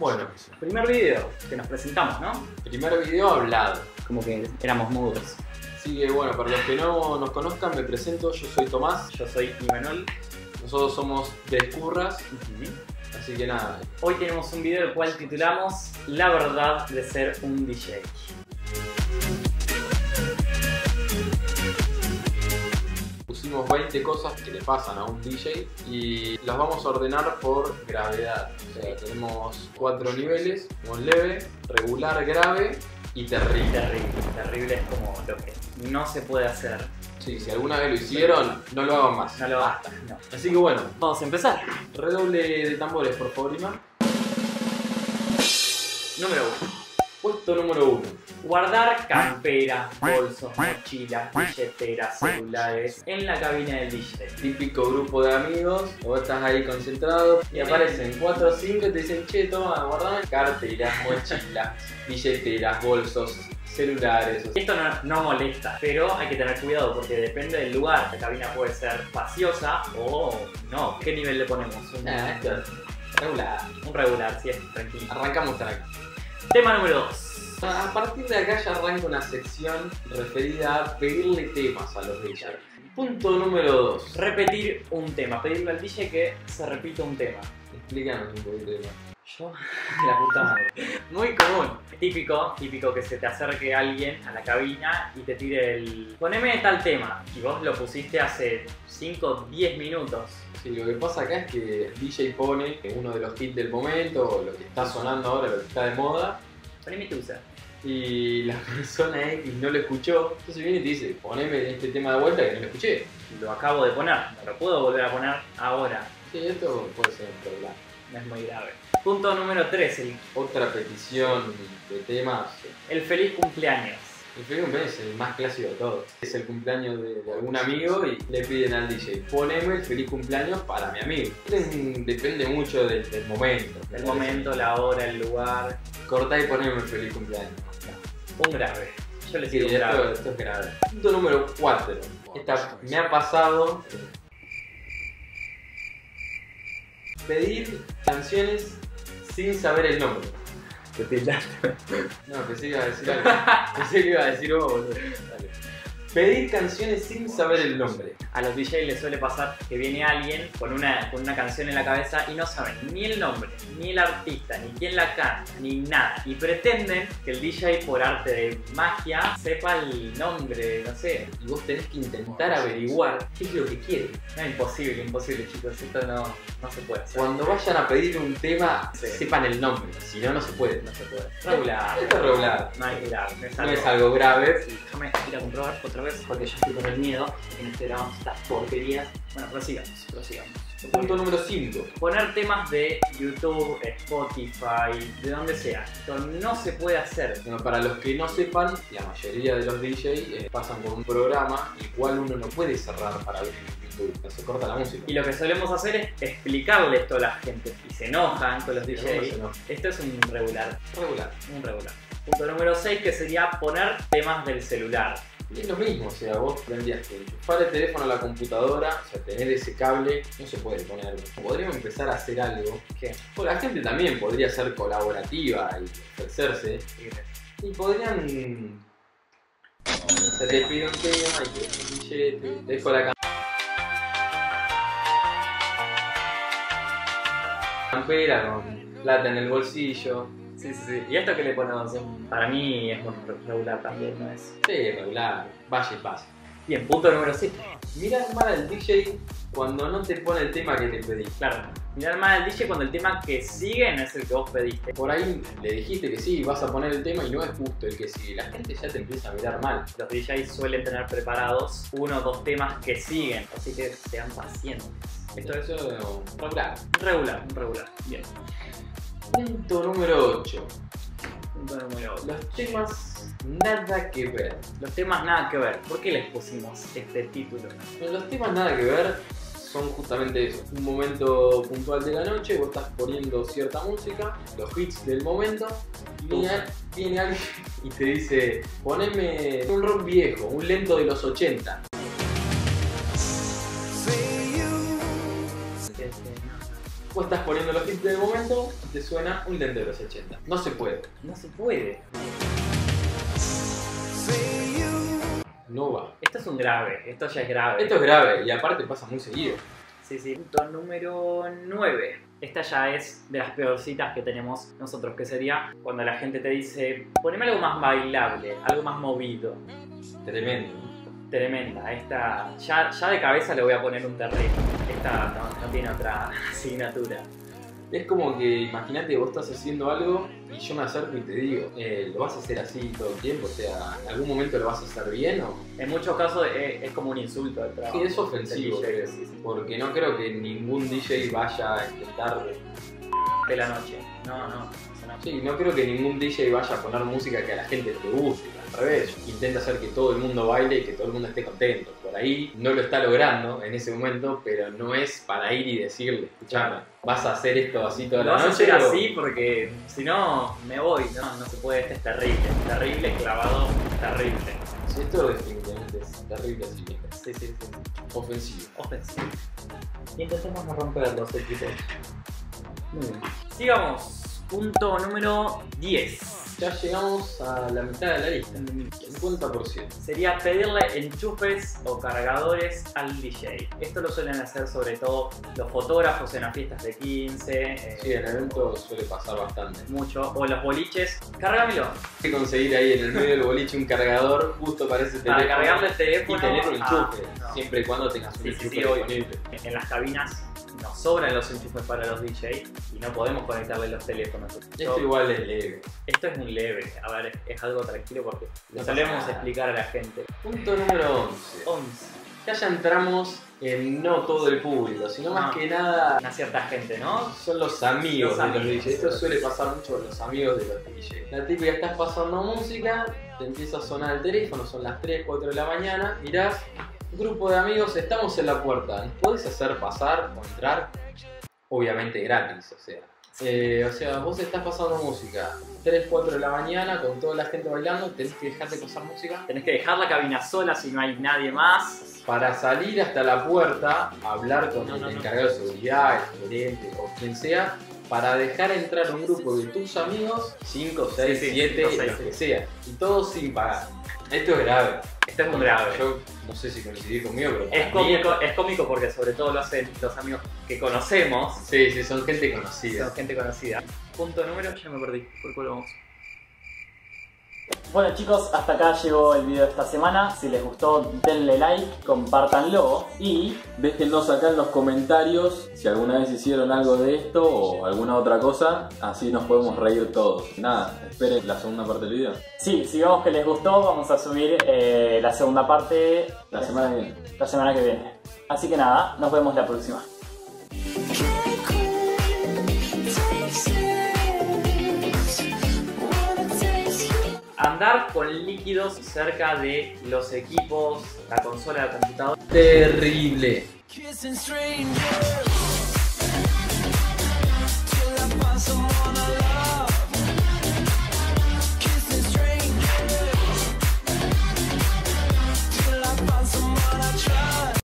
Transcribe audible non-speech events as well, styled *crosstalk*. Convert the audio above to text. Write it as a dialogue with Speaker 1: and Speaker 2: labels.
Speaker 1: Bueno,
Speaker 2: Primer video que nos presentamos, ¿no?
Speaker 1: primer video hablado.
Speaker 2: Como que éramos mudos.
Speaker 1: Así que bueno, para los que no nos conozcan, me presento, yo soy Tomás,
Speaker 2: Yo soy Imanol.
Speaker 1: nosotros somos de Escurras, así que nada,
Speaker 2: Hoy tenemos un video el cual titulamos La verdad de ser un DJ.
Speaker 1: Pusimos 20 cosas que le pasan a un DJ y las vamos a ordenar por gravedad. O sea, tenemos cuatro niveles, un leve, regular, grave y terrible.
Speaker 2: Terrible, terrible es como lo que no se puede hacer.
Speaker 1: Sí, si alguna vez lo hicieron, no lo hagan más.
Speaker 2: No lo basta, no.
Speaker 1: Así que bueno,
Speaker 2: Vamos a empezar.
Speaker 1: redoble de tambores por favor, Iman.
Speaker 2: Número 1.
Speaker 1: Puesto número 1.
Speaker 2: Guardar campera, bolsos, mochilas, billeteras, celulares en la cabina del DJ.
Speaker 1: Típico grupo de amigos, vos estás ahí concentrado y aparecen 4 o 5 y te dicen, che, toma, guardame carteras, mochilas, *laughs* billeteras, bolsos, celulares.
Speaker 2: Esto no, no molesta, pero hay que tener cuidado porque depende del lugar. La cabina puede ser espaciosa o no. ¿Qué nivel le ponemos? Un,
Speaker 1: Ah, esto es regular.
Speaker 2: un regular, si es tranquilo.
Speaker 1: Arrancamos acá.
Speaker 2: Tema número 2.
Speaker 1: A partir de acá ya arranca una sección referida a pedirle temas a los DJs. Punto número 2.
Speaker 2: Repetir un tema. Pedirle al DJ que se repita un tema.
Speaker 1: Explícanos un poquito de más.
Speaker 2: Yo, *laughs* la puta madre. Muy común. Típico, típico que se te acerque alguien a la cabina y te tire el. Poneme tal tema. Y vos lo pusiste hace 5, 10 minutos.
Speaker 1: Sí, lo que pasa acá es que el DJ pone uno de los hits del momento, o lo que está sonando ahora, lo que está de moda,
Speaker 2: Poneme Tusa.
Speaker 1: y la *laughs* persona X no lo escuchó, entonces viene y te dice, poneme este tema de vuelta que no lo escuché.
Speaker 2: Lo acabo de poner. No lo puedo volver a poner ahora.
Speaker 1: Sí, esto puede ser un problema.
Speaker 2: No es muy grave. Punto número 3. El,
Speaker 1: Otra petición de temas,
Speaker 2: el feliz cumpleaños.
Speaker 1: el feliz cumpleaños es el más clásico de todos. Es el cumpleaños de, de algún amigo y le piden al DJ, poneme el feliz cumpleaños para mi amigo. Es- Depende mucho del, del momento. me
Speaker 2: El momento, la hora, el lugar.
Speaker 1: Cortá y poneme el feliz cumpleaños.
Speaker 2: Un grave. Yo le
Speaker 1: Sí,
Speaker 2: sigo un
Speaker 1: esto,
Speaker 2: grave.
Speaker 1: esto es grave. Punto número 4. Esta me ha pasado. Pedir canciones sin saber el nombre.
Speaker 2: Te tildaste.
Speaker 1: No, pensé que iba a decir algo. pensé que iba a decir vos, boludo. Dale. Pedir canciones sin saber el nombre.
Speaker 2: A los DJs les suele pasar que viene alguien con una, con una canción en la cabeza y no saben ni el nombre, ni el artista, ni quién la canta, ni nada. Y pretenden que el DJ, por arte de magia, sepa el nombre, no sé.
Speaker 1: Y vos tenés que intentar averiguar qué es lo que quiere.
Speaker 2: No, imposible, imposible, chicos. Esto no, no se puede hacer.
Speaker 1: Cuando vayan a pedir un tema,
Speaker 2: Sí.
Speaker 1: sepan el nombre. Si no, no se puede.
Speaker 2: No se puede. Regular.
Speaker 1: Esto es regular.
Speaker 2: No hay que ir a- no es
Speaker 1: No
Speaker 2: algo-
Speaker 1: es algo grave.
Speaker 2: Sí, déjame ir a comprobar otra vez porque yo estoy con el miedo no esté grabando estas porquerías. Bueno, prosigamos, prosigamos.
Speaker 1: Punto número 5.
Speaker 2: Poner temas de YouTube, Spotify, de donde sea. Esto no se puede hacer.
Speaker 1: Bueno, para los que no sepan, la mayoría de los DJs eh, pasan por un programa el cual uno no puede cerrar para ver YouTube, se corta la música.
Speaker 2: Y lo que solemos hacer es explicarle esto a la gente. Y se enojan con los DJs.
Speaker 1: no,
Speaker 2: Esto es un regular,
Speaker 1: regular.
Speaker 2: un regular. Punto número 6 que sería poner temas del celular.
Speaker 1: Y es lo mismo, o sea, vos tendrías que enchufar el teléfono a la computadora, o sea, tener ese cable, no se puede poner. Podríamos empezar a hacer algo
Speaker 2: ¿Qué?
Speaker 1: Bueno, la gente también podría ser colaborativa y ofrecerse. Y podrían. Se te pide un tema y te te dejo la campera con plata en el bolsillo.
Speaker 2: Sí, sí, sí. ¿Y esto qué le ponemos? Para mí es regular también, ¿no es?
Speaker 1: Sí, regular, vaya y pasa.
Speaker 2: Bien, punto número 7.
Speaker 1: Mira mal al DJ cuando no te pone el tema que te pedí.
Speaker 2: Claro, mirar mal al DJ cuando el tema que sigue no es el que vos pediste.
Speaker 1: Por ahí le dijiste que sí, vas a poner el tema y no es justo el que sigue. La gente ya te empieza a mirar mal.
Speaker 2: Los DJs suelen tener preparados uno o dos temas que siguen, así que sean pacientes.
Speaker 1: Esto es regular.
Speaker 2: Regular, regular. Bien.
Speaker 1: Punto número 8.
Speaker 2: Punto número ocho.
Speaker 1: Los temas nada que ver.
Speaker 2: Los temas nada que ver. ¿Por qué les pusimos este título?
Speaker 1: Los temas nada que ver son justamente eso. Un momento puntual de la noche, vos estás poniendo cierta música, los hits del momento, y viene, viene alguien *laughs* y te dice, poneme un rock viejo, un lento de los 80. Vos estás poniendo los hits del momento y te suena un lento de los 80. No se puede.
Speaker 2: No se puede.
Speaker 1: No va.
Speaker 2: Esto es un grave, esto ya es grave.
Speaker 1: Esto es grave y aparte pasa muy seguido.
Speaker 2: Sí, sí. Punto número 9. Esta ya es de las peorcitas que tenemos nosotros, que sería cuando la gente te dice, poneme algo más bailable, algo más movido.
Speaker 1: Tremendo.
Speaker 2: Tremenda. Esta, ya, ya de cabeza le voy a poner un terreno. Esta no, no tiene otra *laughs* asignatura.
Speaker 1: Es como que imagínate vos estás haciendo algo y yo me acerco y te digo, eh, ¿lo vas a hacer así todo el tiempo? O sea, ¿en algún momento lo vas a hacer bien o...?
Speaker 2: En muchos casos es, es como un insulto al trabajo.
Speaker 1: Sí, es ofensivo,
Speaker 2: del DJ,
Speaker 1: creo,
Speaker 2: sí, sí.
Speaker 1: porque no creo que ningún DJ vaya a intentar...
Speaker 2: De la noche. No, no.
Speaker 1: Sí, no creo que ningún DJ vaya a poner música que a la gente le guste, revés. Intenta hacer que todo el mundo baile y que todo el mundo esté contento. Por ahí no lo está logrando en ese momento, pero no es para ir y decirle, escuchame, vas a hacer esto así toda la
Speaker 2: vas a
Speaker 1: noche.
Speaker 2: hacer
Speaker 1: o-
Speaker 2: así porque si no me voy. No, no se puede. Este es terrible. Terrible, clavado, terrible.
Speaker 1: Sí, esto definitivamente es terrible así que
Speaker 2: Sí, sí, sí.
Speaker 1: ofensivo.
Speaker 2: Ofensivo. Intentemos no romper los equipos. Muy bien. Sigamos. Punto número 10.
Speaker 1: Ya llegamos a la mitad de la lista, 50%.
Speaker 2: Sería pedirle enchufes o cargadores al DJ. Esto lo suelen hacer sobre todo los fotógrafos en las fiestas de 15. eh,
Speaker 1: Sí, en eventos suele pasar bastante.
Speaker 2: Mucho. O los boliches. Cárgamelo.
Speaker 1: Hay que conseguir ahí en el medio del boliche un cargador justo para ese teléfono.
Speaker 2: Para cargarle el
Speaker 1: y
Speaker 2: teléfono.
Speaker 1: tener un enchufe,
Speaker 2: no.
Speaker 1: siempre y cuando tengas un
Speaker 2: Sí,
Speaker 1: enchufe
Speaker 2: sí,
Speaker 1: disponible.
Speaker 2: En las cabinas nos sobran los enchufes para los DJ y no podemos conectarle los teléfonos.
Speaker 1: Esto igual es leve.
Speaker 2: Esto es un leve, a ver, es algo tranquilo porque lo solemos explicar a la gente.
Speaker 1: Punto número 11.
Speaker 2: 11.
Speaker 1: Ya ya entramos en no todo el público, sino más
Speaker 2: No.
Speaker 1: que nada
Speaker 2: Una cierta gente, ¿no?
Speaker 1: son los amigos
Speaker 2: Los
Speaker 1: de los
Speaker 2: amigos.
Speaker 1: DJs. Esto suele pasar mucho con los amigos de los DJs. La típica estás pasando música, te empieza a sonar el teléfono, son las 3, 4 de la mañana, mirás, grupo de amigos, estamos en la puerta, ¿nos podés hacer pasar o entrar? Obviamente gratis, o sea. Eh, o sea, vos estás pasando música, 3, 4 de la mañana, con toda la gente bailando, tenés que dejar de pasar música
Speaker 2: Tenés que dejar la cabina sola si no hay nadie más.
Speaker 1: para salir hasta la puerta, hablar con
Speaker 2: No,
Speaker 1: el
Speaker 2: no, no.
Speaker 1: encargado de seguridad, el gerente o quien sea, para dejar entrar un grupo de tus amigos, 5, 6,
Speaker 2: Sí, sí,
Speaker 1: 7,
Speaker 2: cinco, seis,
Speaker 1: los
Speaker 2: sí.
Speaker 1: que sea, y todos sin pagar. Esto es grave.
Speaker 2: Esto es muy grave.
Speaker 1: Yo no sé si coincidís conmigo, pero.
Speaker 2: Es cómico, es cómico porque sobre todo lo hacen los amigos que conocemos.
Speaker 1: Sí, sí, son gente conocida.
Speaker 2: Son gente conocida. Punto número, ya me perdí. ¿Por cuál vamos?
Speaker 3: Bueno chicos, hasta acá llegó el video de esta semana. Si les gustó, denle like, compártanlo y
Speaker 4: Déjennos acá en los comentarios si alguna vez hicieron algo de esto o alguna otra cosa, así nos podemos reír todos. Nada, esperen la segunda parte del video.
Speaker 3: sí, si vemos que les gustó, vamos a subir eh, la segunda parte
Speaker 4: La semana que viene.
Speaker 3: la semana que viene. Así que nada, nos vemos la próxima.
Speaker 2: con líquidos cerca de los equipos, la consola, la computadora.
Speaker 1: Terrible.